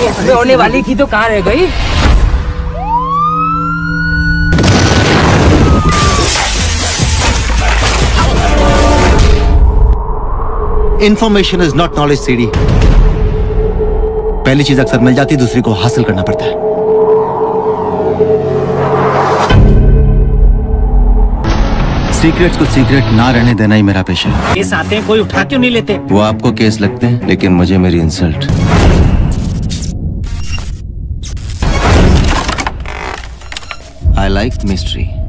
होने वाली थी तो कहाँ रह गई? इंफॉर्मेशन इज़ नॉट नॉलेज सीडी पहली चीज़ अक्सर मिल जाती दूसरी को हासिल करना पड़ता है। सीक्रेट्स को सीक्रेट ना रहने देना ही मेरा पेशा है। केस आते हैं कोई उठा क्यों नहीं लेते? वो आपको केस लगते हैं लेकिन मुझे मेरी इंसल्ट my life mystery.